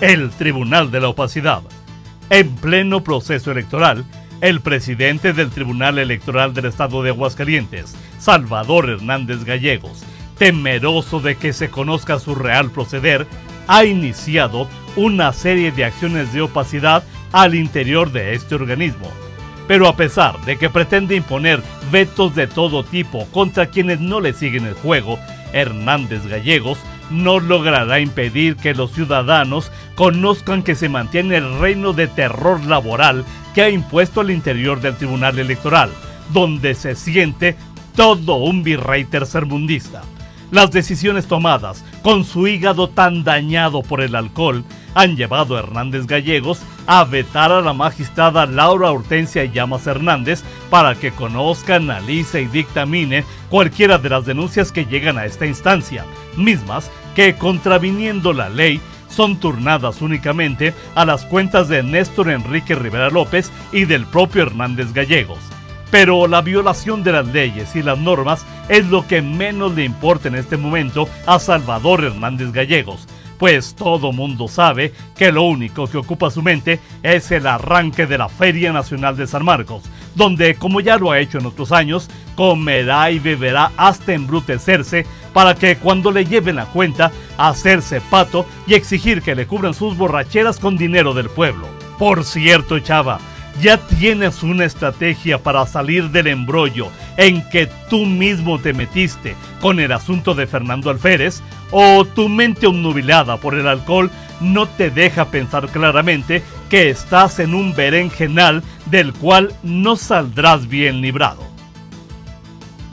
el Tribunal de la Opacidad. En pleno proceso electoral, el presidente del Tribunal Electoral del Estado de Aguascalientes, Salvador Hernández Gallegos, temeroso de que se conozca su real proceder, ha iniciado una serie de acciones de opacidad al interior de este organismo. Pero a pesar de que pretende imponer vetos de todo tipo contra quienes no le siguen el juego, Hernández Gallegos no logrará impedir que los ciudadanos conozcan que se mantiene el reino de terror laboral que ha impuesto al interior del Tribunal Electoral, donde se siente todo un virrey tercermundista. Las decisiones tomadas con su hígado tan dañado por el alcohol han llevado a Hernández Gallegos a vetar a la magistrada Laura Hortensia Llamas Hernández para que conozca, analice y dictamine cualquiera de las denuncias que llegan a esta instancia, mismas que, contraviniendo la ley, son turnadas únicamente a las cuentas de Néstor Enrique Rivera López y del propio Hernández Gallegos. Pero la violación de las leyes y las normas es lo que menos le importa en este momento a Salvador Hernández Gallegos, pues todo mundo sabe que lo único que ocupa su mente es el arranque de la Feria Nacional de San Marcos, donde, como ya lo ha hecho en otros años, comerá y beberá hasta embrutecerse para que cuando le lleven la cuenta, hacerse pato y exigir que le cubran sus borracheras con dinero del pueblo. Por cierto, chava, ya tienes una estrategia para salir del embrollo en que tú mismo te metiste con el asunto de Fernando Alférez o tu mente obnubilada por el alcohol no te deja pensar claramente que estás en un berenjenal del cual no saldrás bien librado.